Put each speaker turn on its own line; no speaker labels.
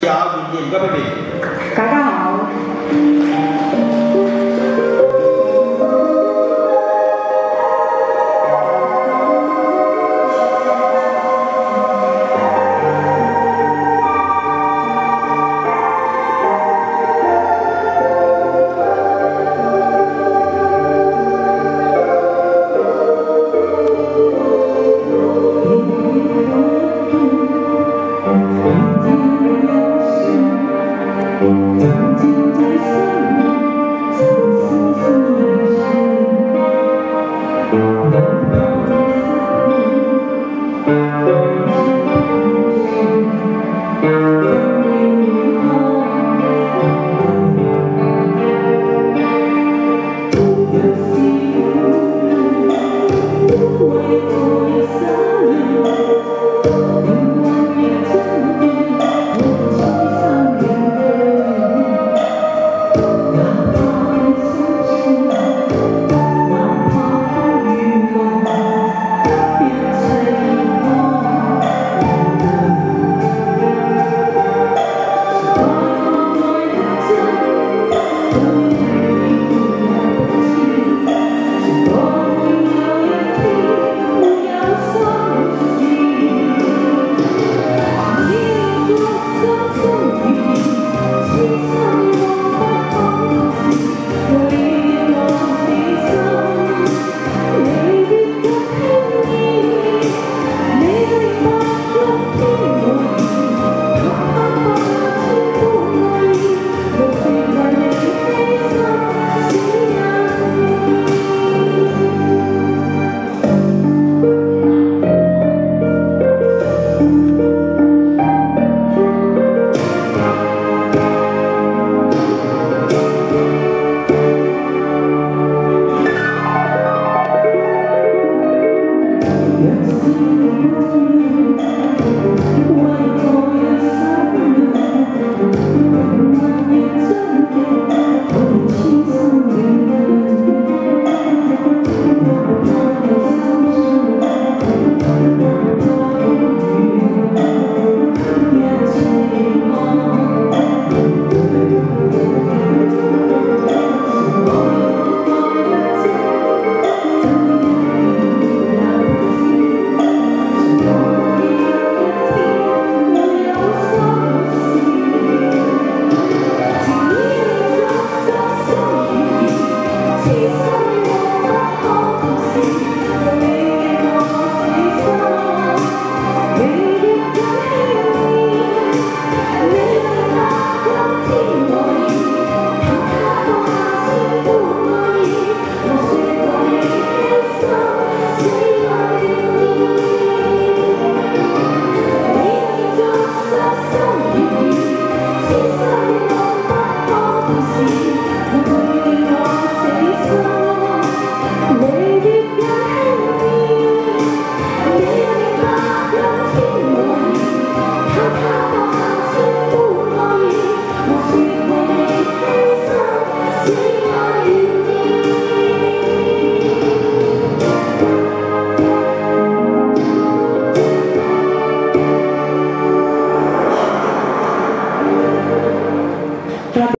Chào chị
Thank.